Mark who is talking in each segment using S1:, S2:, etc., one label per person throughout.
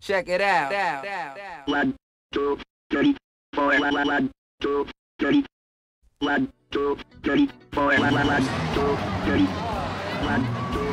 S1: Check it out.
S2: One, two, three, four. One, two, three. Four. One, two, three. One, two,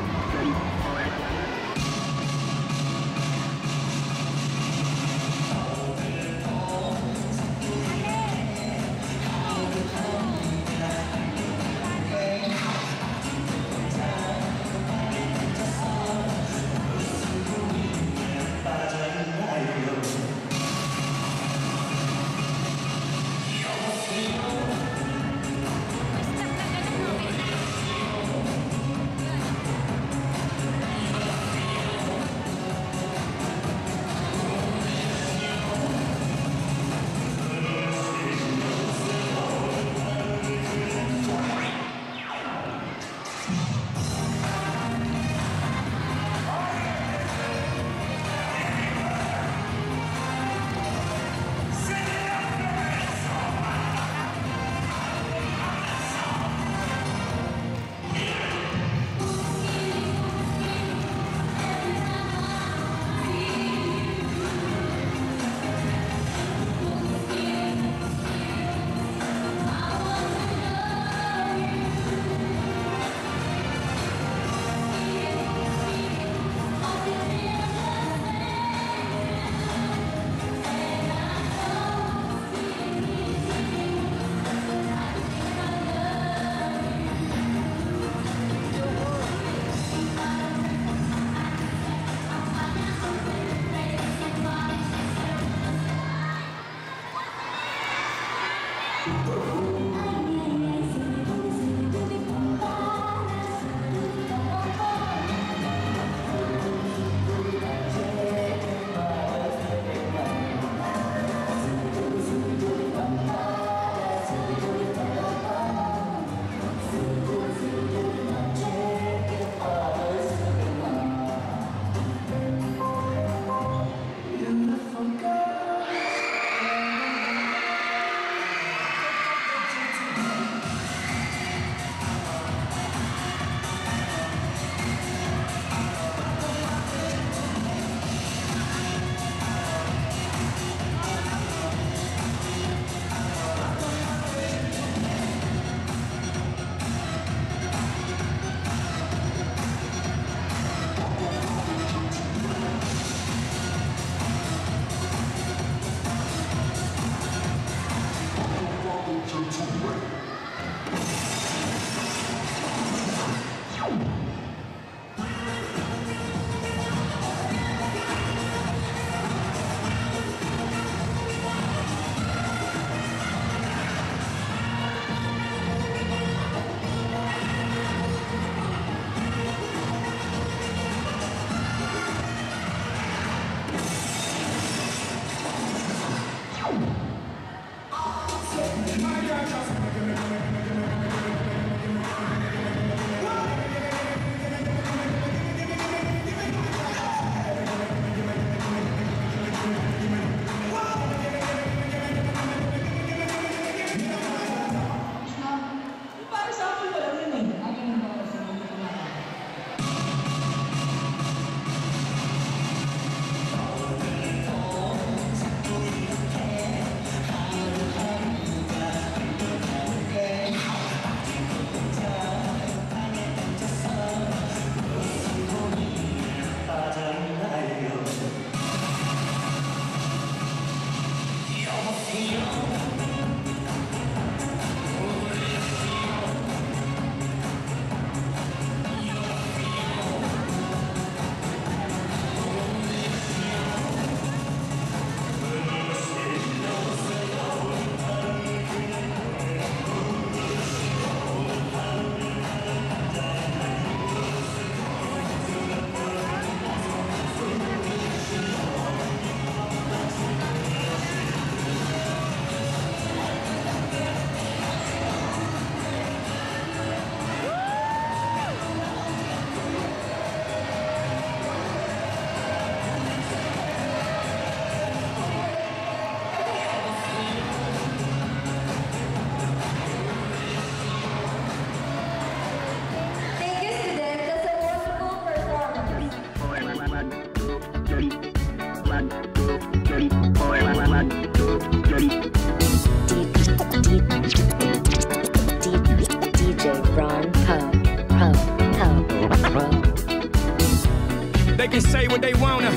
S3: They can say what they wanna,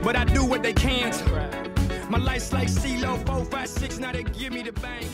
S3: but I do what they can't. My life's like CeeLo 456, now they give me the bank.